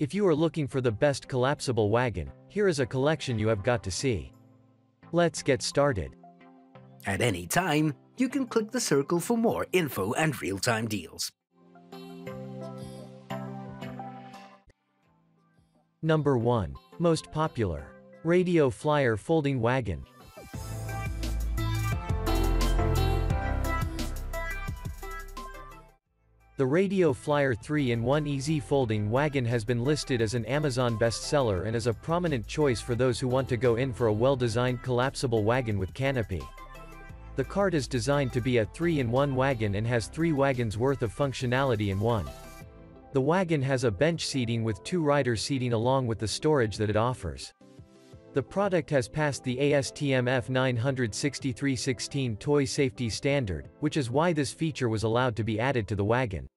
If you are looking for the best collapsible wagon, here is a collection you have got to see. Let's get started. At any time, you can click the circle for more info and real-time deals. Number 1. Most popular. Radio Flyer Folding Wagon. The Radio Flyer 3-in-1 Easy Folding Wagon has been listed as an Amazon bestseller and is a prominent choice for those who want to go in for a well-designed collapsible wagon with canopy. The cart is designed to be a 3-in-1 wagon and has 3 wagons worth of functionality in one. The wagon has a bench seating with two rider seating along with the storage that it offers. The product has passed the ASTM F96316 toy safety standard, which is why this feature was allowed to be added to the wagon.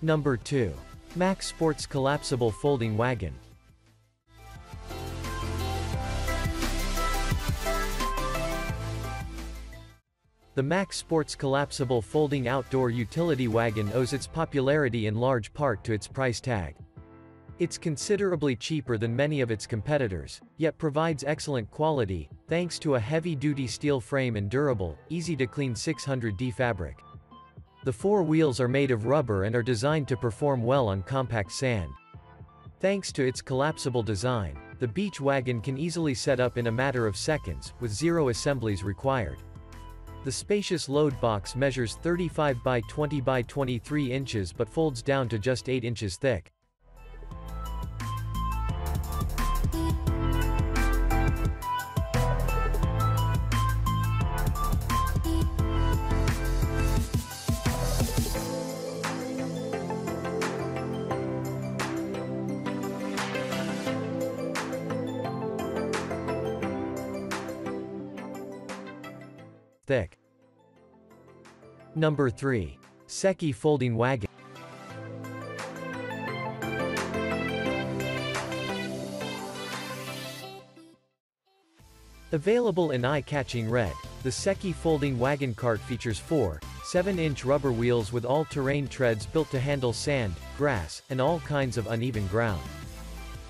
Number 2. Mac Sports Collapsible Folding Wagon. The Mac Sports Collapsible Folding Outdoor Utility Wagon owes its popularity in large part to its price tag. It's considerably cheaper than many of its competitors, yet provides excellent quality, thanks to a heavy-duty steel frame and durable, easy-to-clean 600D fabric. The four wheels are made of rubber and are designed to perform well on compact sand. Thanks to its collapsible design, the beach wagon can easily set up in a matter of seconds, with zero assemblies required. The spacious load box measures 35 by 20 by 23 inches but folds down to just 8 inches thick. thick. Number 3. Sekey Folding Wagon. Available in eye-catching red, the Sekey Folding Wagon Cart features four, 7-inch rubber wheels with all-terrain treads built to handle sand, grass, and all kinds of uneven ground.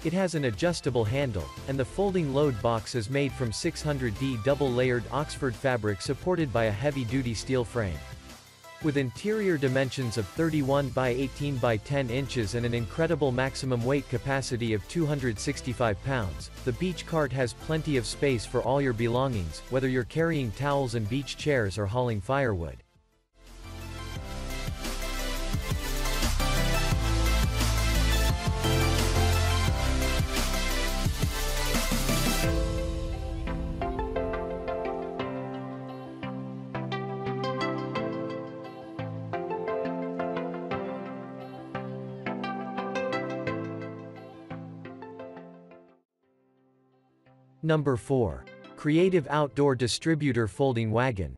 It has an adjustable handle, and the folding load box is made from 600D double-layered Oxford fabric supported by a heavy-duty steel frame. With interior dimensions of 31 by 18 by 10 inches and an incredible maximum weight capacity of 265 pounds, the beach cart has plenty of space for all your belongings, whether you're carrying towels and beach chairs or hauling firewood. Number 4. Creative Outdoor Distributor Folding Wagon.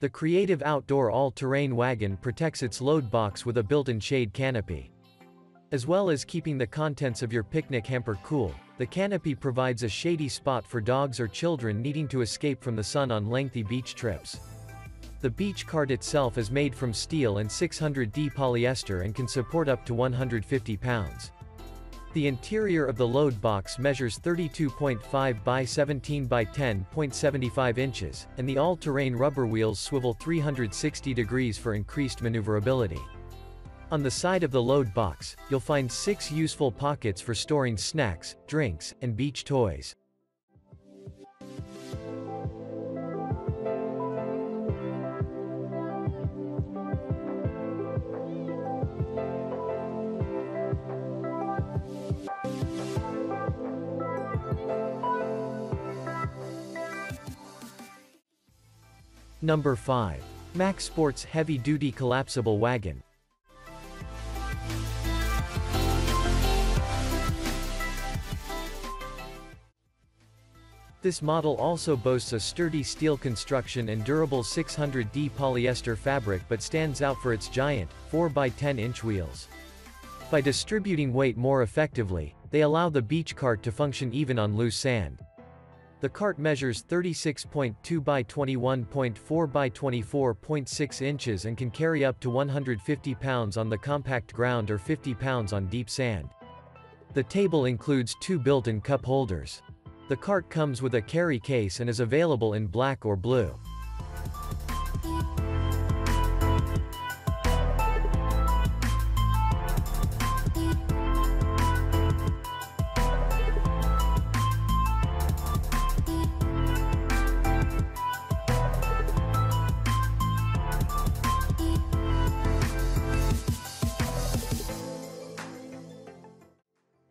The Creative Outdoor All-Terrain Wagon protects its load box with a built-in shade canopy. As well as keeping the contents of your picnic hamper cool, the canopy provides a shady spot for dogs or children needing to escape from the sun on lengthy beach trips. The beach cart itself is made from steel and 600D polyester and can support up to 150 pounds. The interior of the load box measures 32.5 by 17 by 10.75 inches, and the all-terrain rubber wheels swivel 360 degrees for increased maneuverability. On the side of the load box, you'll find six useful pockets for storing snacks, drinks, and beach toys. Number 5. Mac Sports Heavy Duty Collapsible Wagon. This model also boasts a sturdy steel construction and durable 600D polyester fabric but stands out for its giant, 4x10 inch wheels. By distributing weight more effectively, they allow the beach cart to function even on loose sand. The cart measures 36.2 by 21.4 by 24.6 inches and can carry up to 150 pounds on the compact ground or 50 pounds on deep sand. The table includes two built-in cup holders. The cart comes with a carry case and is available in black or blue.